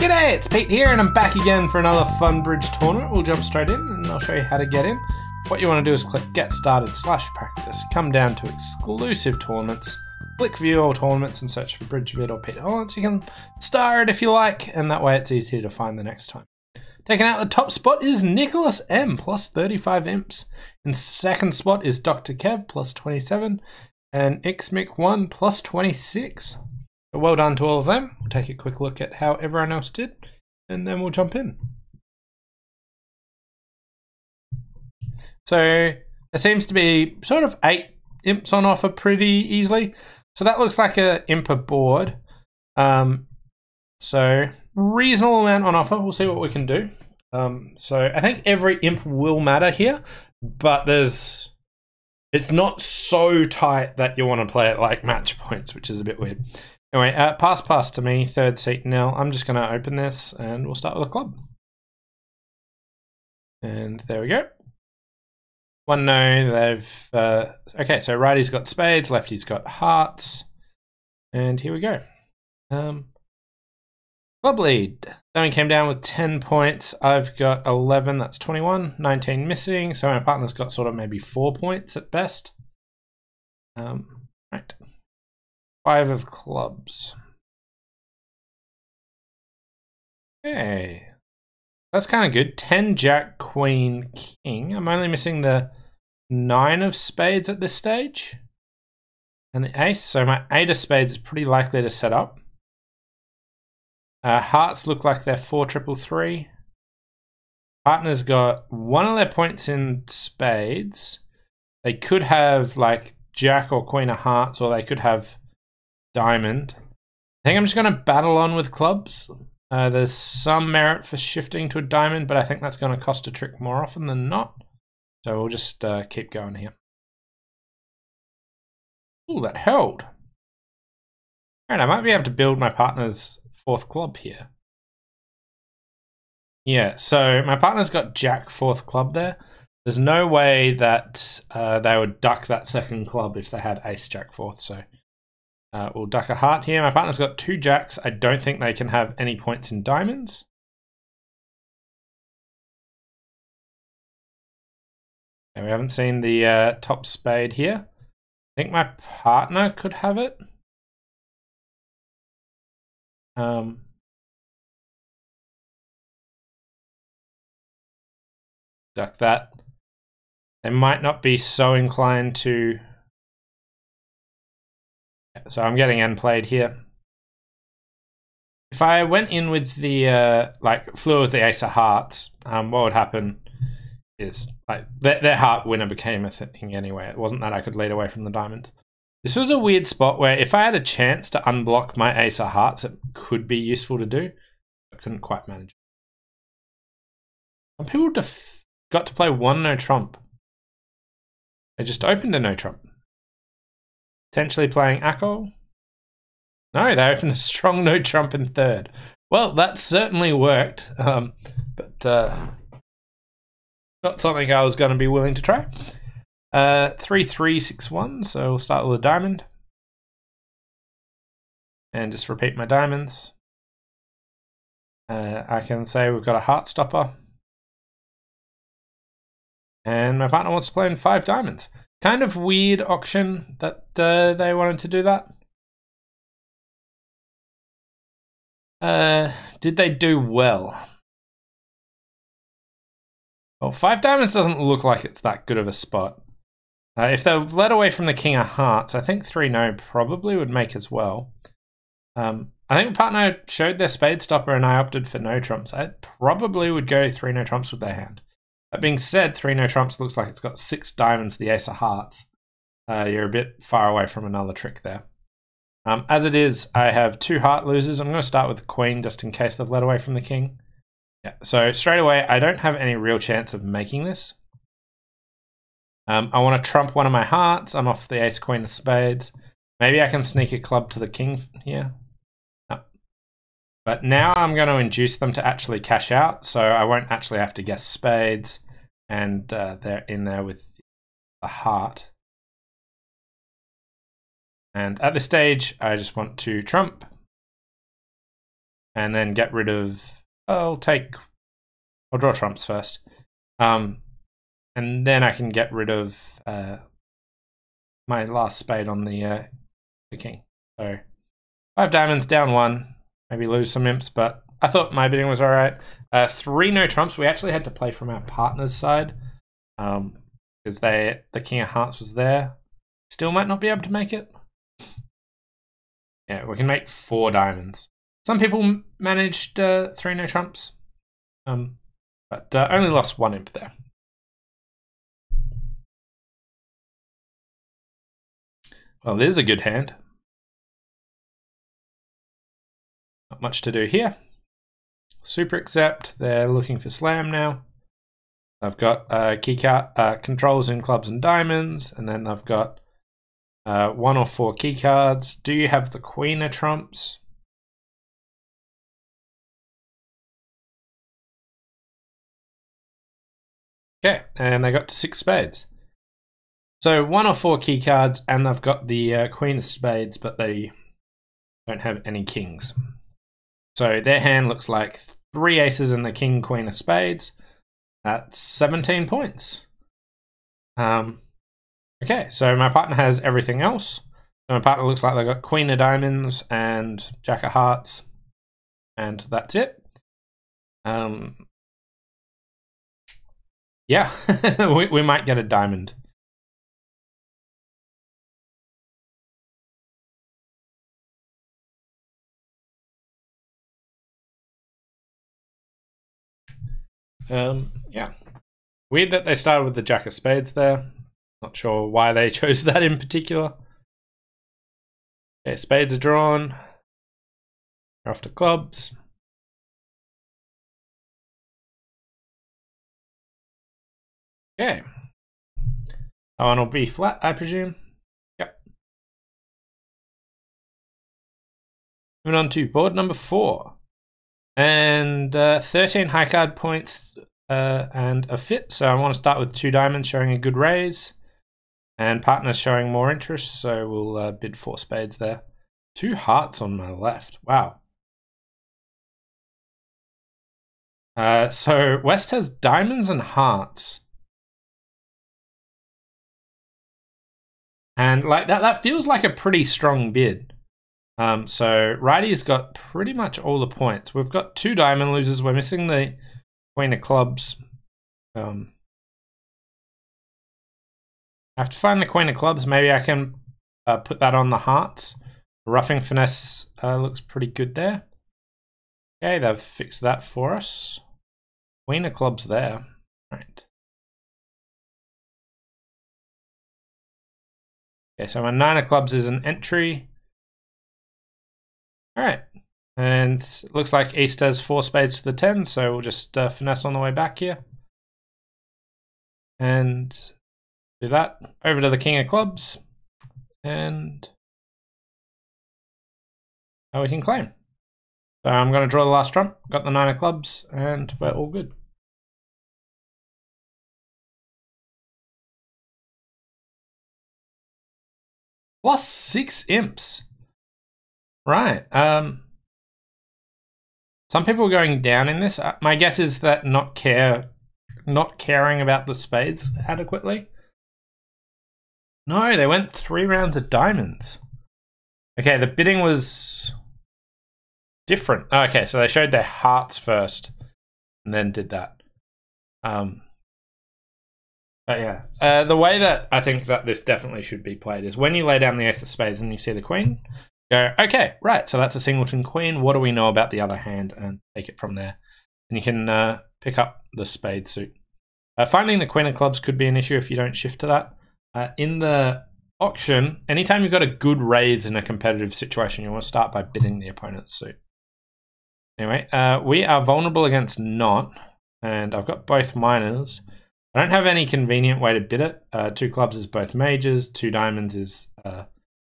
G'day, it's Pete here, and I'm back again for another fun bridge tournament. We'll jump straight in, and I'll show you how to get in. What you want to do is click Get Started slash Practice, come down to Exclusive Tournaments, click View All Tournaments, and search for Bridge Vid or Pete Hollands. You can star it if you like, and that way it's easier to find the next time. Taking out the top spot is Nicholas M, plus 35 imps. In second spot is Dr. Kev, plus 27, and Xmic1, plus 26. So well done to all of them. We'll take a quick look at how everyone else did, and then we'll jump in. So there seems to be sort of eight imps on offer pretty easily. So that looks like a imp board. Um, so reasonable amount on offer. We'll see what we can do. Um, so I think every imp will matter here, but there's it's not so tight that you want to play it like match points, which is a bit weird. Anyway, uh, pass pass to me, third seat nil. I'm just going to open this and we'll start with a club. And there we go. One no, they've... Uh, okay, so righty's got spades, lefty's got hearts. And here we go. Um, club lead. Then we came down with 10 points. I've got 11, that's 21. 19 missing, so my partner's got sort of maybe 4 points at best. Um, right. Five of clubs. Hey. That's kind of good. 10, Jack, Queen, King. I'm only missing the 9 of spades at this stage. And the ace. So my 8 of spades is pretty likely to set up. Uh, hearts look like they're 4 triple three. Partner's got one of their points in spades. They could have like Jack or Queen of Hearts, or they could have diamond. I think I'm just going to battle on with clubs. Uh, there's some merit for shifting to a diamond, but I think that's going to cost a trick more often than not. So we'll just uh, keep going here. Ooh, that held. Alright, I might be able to build my partner's fourth club here. Yeah, so my partner's got jack fourth club there. There's no way that uh, they would duck that second club if they had ace jack fourth, so uh, we'll duck a heart here. My partner's got two jacks. I don't think they can have any points in diamonds. And we haven't seen the uh, top spade here. I think my partner could have it. Um, duck that. They might not be so inclined to so I'm getting end played here. If I went in with the, uh, like, flew with the ace of hearts, um, what would happen is, like, their, their heart winner became a thing anyway. It wasn't that I could lead away from the diamond. This was a weird spot where if I had a chance to unblock my ace of hearts, it could be useful to do. I couldn't quite manage. Some people got to play one no trump. They just opened a no trump. Potentially playing Acol. No, they opened a strong no trump in third. Well, that certainly worked, um, but uh, not something I was going to be willing to try. Uh, three three six one. So we'll start with a diamond, and just repeat my diamonds. Uh, I can say we've got a heart stopper, and my partner wants to play in five diamonds. Kind of weird auction that uh, they wanted to do that. Uh, did they do well? Well, five diamonds doesn't look like it's that good of a spot. Uh, if they've led away from the king of hearts, I think three no probably would make as well. Um, I think partner showed their spade stopper and I opted for no trumps. I probably would go three no trumps with their hand. That being said, three no trumps looks like it's got six diamonds, the ace of hearts. Uh, you're a bit far away from another trick there. Um, as it is, I have two heart losers. I'm going to start with the queen just in case they've led away from the king. Yeah, so straight away, I don't have any real chance of making this. Um, I want to trump one of my hearts. I'm off the ace, queen of spades. Maybe I can sneak a club to the king here. But now I'm going to induce them to actually cash out, so I won't actually have to guess spades, and uh, they're in there with the heart. And at this stage, I just want to trump. and then get rid of. I'll take. I'll draw trumps first, um, and then I can get rid of uh, my last spade on the uh, the king. So five diamonds down one, maybe lose some imps, but I thought my bidding was all right. Uh, three no trumps. We actually had to play from our partner's side because um, they the king of hearts was there. Still might not be able to make it. Yeah, we can make four diamonds. Some people managed uh, three no trumps, um, but uh, only lost one imp there. Well, there's a good hand. Much to do here. Super accept. They're looking for slam now. I've got uh, key card uh, controls in clubs and diamonds, and then I've got uh, one or four key cards. Do you have the queen of trumps? Okay, and they got to six spades. So one or four key cards, and they've got the uh, queen of spades, but they don't have any kings. So their hand looks like three aces and the king, queen of spades. That's 17 points. Um, okay, so my partner has everything else. So my partner looks like they've got queen of diamonds and jack of hearts, and that's it. Um, yeah, we, we might get a diamond. Um, yeah. Weird that they started with the Jack of Spades there. Not sure why they chose that in particular. Okay, spades are drawn. They're off to clubs. Okay. That one will be flat, I presume. Yep. Moving on to board number four. And uh, 13 high card points uh, and a fit. So I want to start with two diamonds showing a good raise. And partners showing more interest, so we'll uh, bid four spades there. Two hearts on my left. Wow. Uh, so West has diamonds and hearts. And like that, that feels like a pretty strong bid. Um, so Righty's got pretty much all the points. We've got two diamond losers. We're missing the Queen of Clubs. Um, I have to find the Queen of Clubs. Maybe I can uh, put that on the hearts. Ruffing Finesse uh, looks pretty good there. Okay, they've fixed that for us. Queen of Clubs there. Right. Okay, so my Nine of Clubs is an entry. All right. And looks like East has four spades to the 10, so we'll just uh, finesse on the way back here. And do that. Over to the King of Clubs. And now we can claim. So I'm going to draw the last trump. Got the Nine of Clubs, and we're all good. Plus six imps. Right. Um, some people are going down in this. Uh, my guess is that not care, not caring about the spades adequately. No, they went three rounds of diamonds. Okay, the bidding was different. Okay, so they showed their hearts first, and then did that. Um, but yeah, uh, the way that I think that this definitely should be played is when you lay down the ace of spades and you see the queen, go, okay, right, so that's a singleton queen. What do we know about the other hand? And take it from there. And you can uh, pick up the spade suit. Uh, finding the queen of clubs could be an issue if you don't shift to that. Uh, in the auction, anytime you've got a good raise in a competitive situation, you want to start by bidding the opponent's suit. Anyway, uh, we are vulnerable against not, and I've got both minors. I don't have any convenient way to bid it. Uh, two clubs is both majors, two diamonds is uh,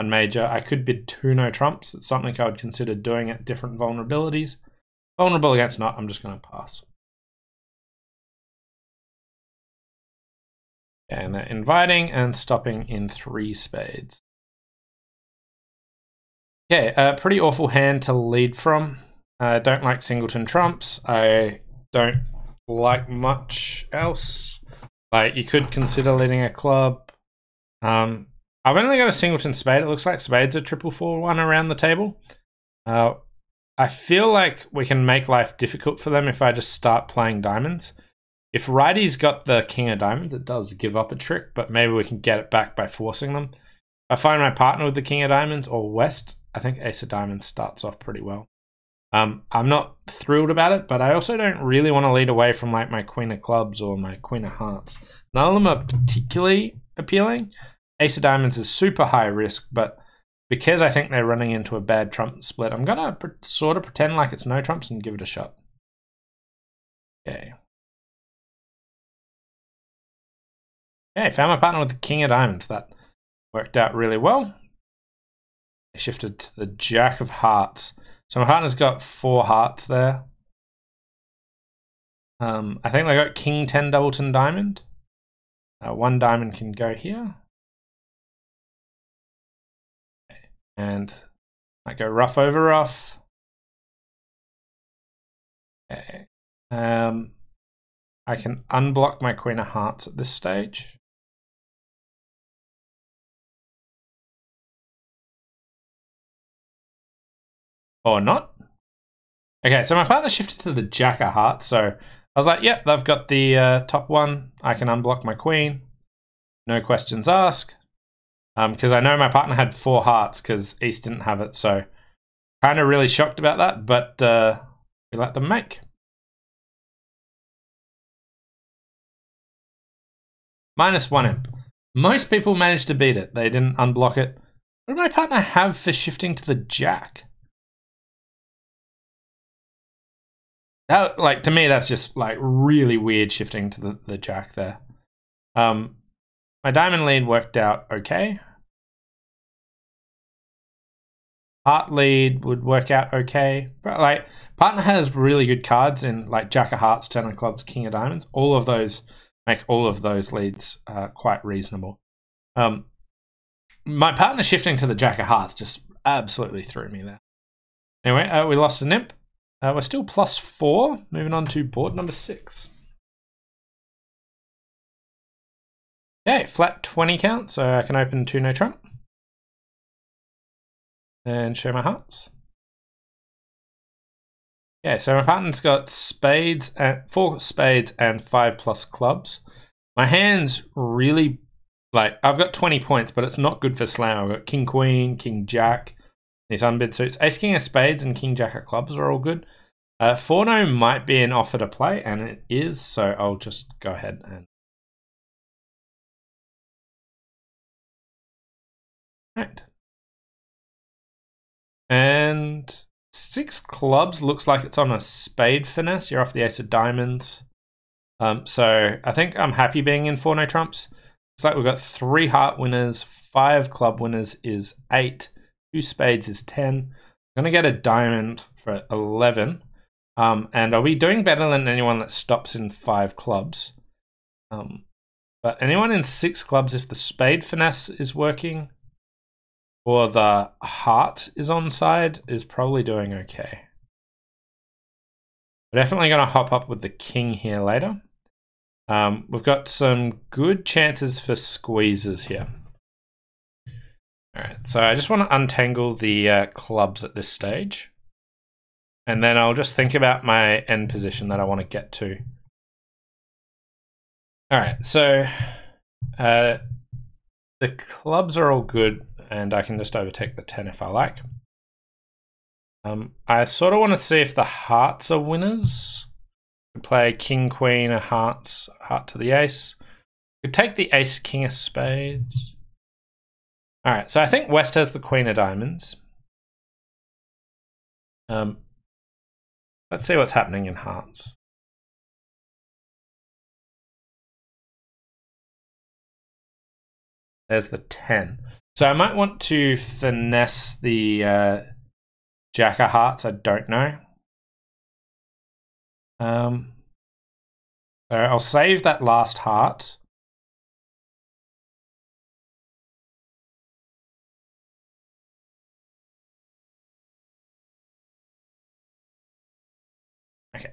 on major. I could bid two no trumps. It's something I would consider doing at different vulnerabilities. Vulnerable against not, I'm just going to pass. And they're inviting and stopping in three spades. Okay, a pretty awful hand to lead from. I don't like singleton trumps. I don't like much else. Like you could consider leading a club. Um, I've only got a singleton spade. It looks like spades are triple four one around the table. Uh, I feel like we can make life difficult for them if I just start playing diamonds. If righty's got the king of diamonds, it does give up a trick, but maybe we can get it back by forcing them. I find my partner with the king of diamonds or west, I think ace of diamonds starts off pretty well. Um, I'm not thrilled about it, but I also don't really want to lead away from like my queen of clubs or my queen of hearts. None of them are particularly appealing. Ace of diamonds is super high risk, but because I think they're running into a bad trump split, I'm gonna sort of pretend like it's no trumps and give it a shot. Okay. Okay, found my partner with the king of diamonds. That worked out really well. I shifted to the jack of hearts. So my partner's got four hearts there. Um, I think they got King 10 Doubleton Diamond. Uh, one diamond can go here. And I go ruff over ruff. Okay. Um, I can unblock my Queen of Hearts at this stage. or not. Okay, so my partner shifted to the Jack of Hearts, so I was like, yep, they've got the uh, top one. I can unblock my queen. No questions asked. Because um, I know my partner had four hearts because East didn't have it, so kind of really shocked about that, but uh, we let them make. Minus one imp. Most people managed to beat it. They didn't unblock it. What did my partner have for shifting to the Jack? That like to me, that's just like really weird shifting to the, the jack there. Um, my diamond lead worked out okay. Heart lead would work out okay, but like partner has really good cards in like Jack of Hearts, Ten of Clubs, King of Diamonds. All of those make all of those leads uh, quite reasonable. Um, my partner shifting to the Jack of Hearts just absolutely threw me there. Anyway, uh, we lost an imp. Uh, we're still plus four. Moving on to board number six. Okay, flat 20 count, so I can open two no trump. And show my hearts. Yeah, so my partner's got spades and four spades and five plus clubs. My hand's really like I've got 20 points, but it's not good for slam. I've got king queen, king jack, these unbid suits. Ace king of spades and king jack of clubs are all good. Uh, four no might be an offer to play, and it is, so I'll just go ahead and. Right. And six clubs looks like it's on a spade finesse. You're off the ace of diamonds. Um, so I think I'm happy being in four no trumps. Looks like we've got three heart winners, five club winners is eight, two spades is 10. I'm going to get a diamond for 11. Um, and are we doing better than anyone that stops in five clubs? Um, but anyone in six clubs, if the spade finesse is working or the heart is on side, is probably doing okay. We're definitely going to hop up with the king here later. Um, we've got some good chances for squeezes here. All right, so I just want to untangle the uh, clubs at this stage. And then I'll just think about my end position that I want to get to. All right, so uh, the clubs are all good, and I can just overtake the 10 if I like. Um, I sort of want to see if the hearts are winners. We play king, queen, a hearts, heart to the ace. Could take the ace, king of spades. All right, so I think West has the queen of diamonds. Um, Let's see what's happening in hearts. There's the 10. So I might want to finesse the uh, Jack of Hearts. I don't know. Um, so I'll save that last heart. Okay.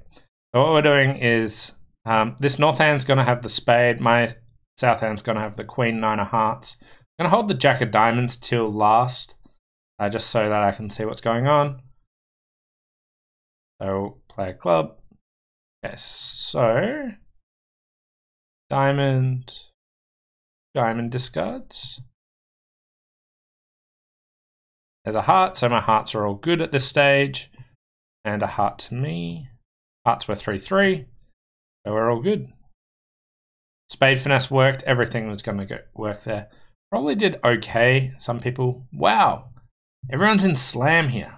So what we're doing is um, this north hand's going to have the spade. My south hand's going to have the queen nine of hearts. I'm going to hold the jack of diamonds till last, uh, just so that I can see what's going on. So play a club. Okay, so diamond, diamond discards. There's a heart, so my hearts are all good at this stage. And a heart to me. Hearts were 3-3, so we're all good. Spade finesse worked, everything was going to work there. Probably did okay, some people. Wow, everyone's in slam here.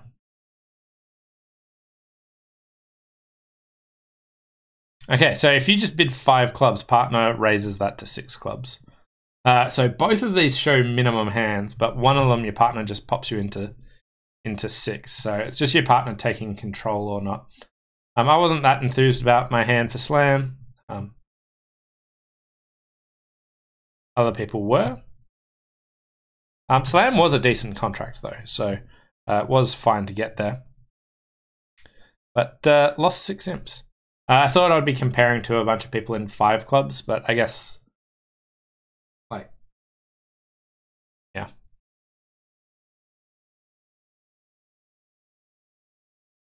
Okay, so if you just bid five clubs, partner raises that to six clubs. Uh, so both of these show minimum hands, but one of them your partner just pops you into into six. So it's just your partner taking control or not. Um, I wasn't that enthused about my hand for slam. Um, other people were. Um, slam was a decent contract though, so uh, it was fine to get there. But uh, lost six imps. Uh, I thought I'd be comparing to a bunch of people in five clubs, but I guess like yeah,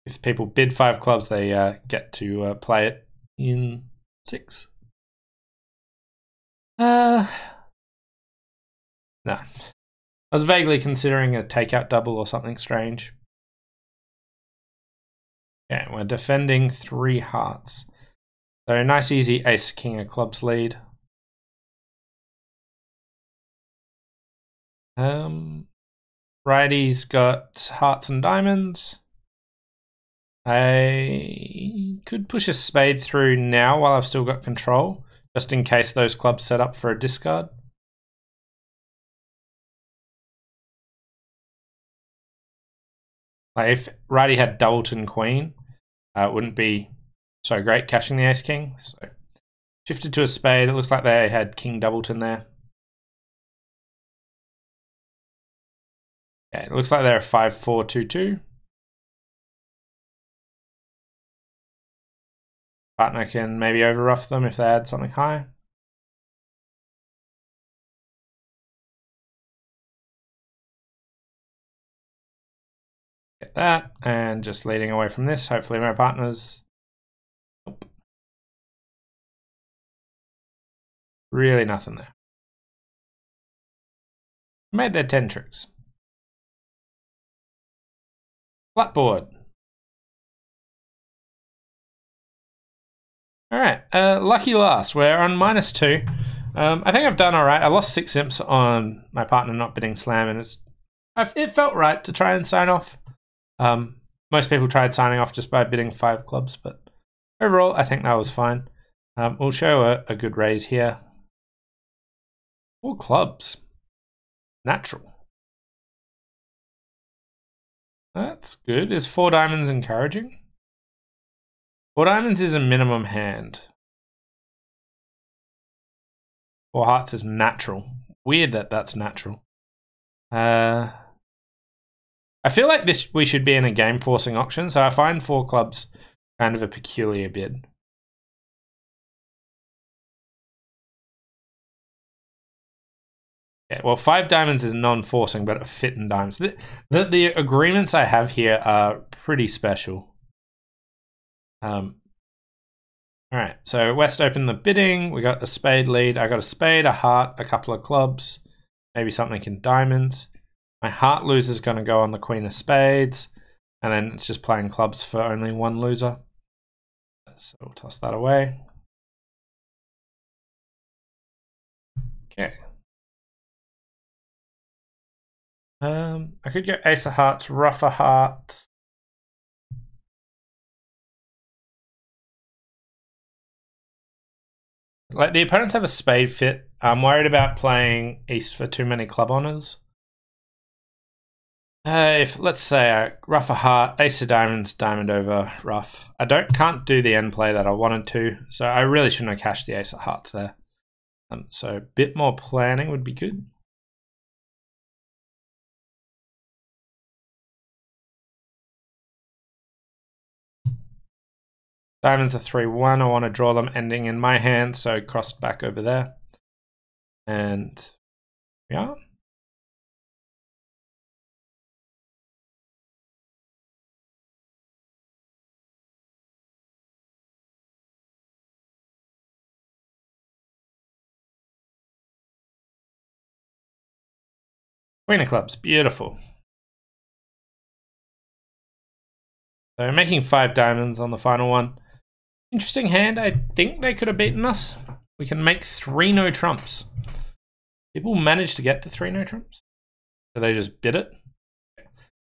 if people bid five clubs, they uh, get to uh, play it in six. Uh, no. I was vaguely considering a takeout double or something strange. Yeah, we're defending three hearts. So nice easy ace king of clubs lead. Um, righty's got hearts and diamonds. I could push a spade through now while I've still got control, just in case those clubs set up for a discard. Like if Righty had Doubleton Queen, uh, it wouldn't be so great cashing the Ace King. So shifted to a spade. It looks like they had King Doubleton there. Yeah, it looks like they're 5-4-2-2. Partner can maybe overruff them if they add something high. Get that, and just leading away from this. Hopefully my partners... Nope. Really nothing there. Made their 10 tricks. Flatboard. All right, uh, lucky last. We're on minus two. Um, I think I've done all right. I lost six imps on my partner not bidding slam, and it's I've, it felt right to try and sign off. Um, most people tried signing off just by bidding five clubs, but overall, I think that was fine. Um, we'll show a, a good raise here. Four clubs. Natural. That's good. Is four diamonds encouraging? Four diamonds is a minimum hand. Four hearts is natural. Weird that that's natural. Uh, I feel like this we should be in a game forcing auction, so I find four clubs kind of a peculiar bid. Yeah, well, five diamonds is non-forcing, but a fit in diamonds. The, the, the agreements I have here are pretty special. Um, all right, so West opened the bidding. We got a spade lead. I got a spade, a heart, a couple of clubs, maybe something in diamonds. My heart loser is going to go on the queen of spades, and then it's just playing clubs for only one loser. So we'll toss that away. Okay. Um, I could go ace of hearts, ruff of hearts. Like the opponents have a spade fit. I'm worried about playing east for too many club honors. Uh, if let's say I ruff a heart, ace of diamonds, diamond over ruff. I don't can't do the end play that I wanted to, so I really shouldn't have cashed the ace of hearts there. Um, so a bit more planning would be good. Diamonds are 3-1. I want to draw them ending in my hand, so crossed back over there. And yeah. Of clubs, beautiful. So making five diamonds on the final one. Interesting hand. I think they could have beaten us. We can make three no trumps. People manage to get to three no trumps. So they just bid it.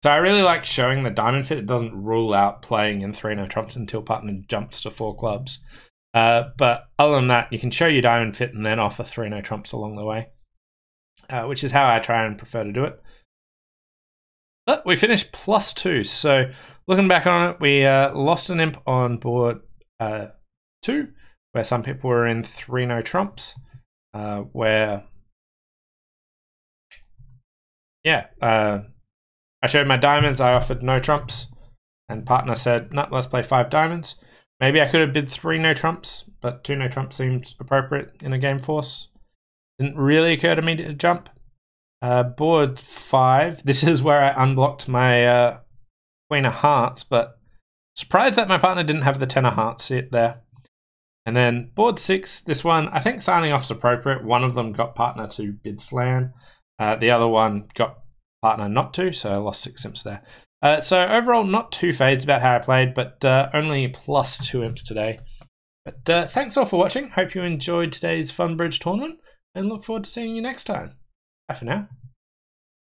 So I really like showing the diamond fit. It doesn't rule out playing in three no trumps until partner jumps to four clubs. Uh, but other than that, you can show your diamond fit and then offer three no trumps along the way, uh, which is how I try and prefer to do it. But we finished plus two. So looking back on it, we uh, lost an imp on board uh, two, where some people were in three no trumps, uh, where yeah, uh, I showed my diamonds. I offered no trumps, and partner said, "No, let's play five diamonds." Maybe I could have bid three no trumps, but two no trumps seemed appropriate in a game force. Didn't really occur to me to jump. Uh, board five. This is where I unblocked my uh, Queen of Hearts, but surprised that my partner didn't have the Ten of Hearts sit there. And then board six. This one, I think signing off is appropriate. One of them got partner to bid slam. Uh, the other one got partner not to, so I lost six imps there. Uh, so overall, not too fades about how I played, but uh, only plus two imps today. But uh, thanks all for watching. Hope you enjoyed today's Fun Bridge tournament, and look forward to seeing you next time. Bye for now.